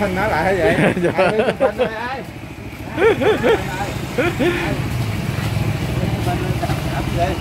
phanh nó lại vậy? Dạ. Ai đi chụp phanh ai? Ai vậy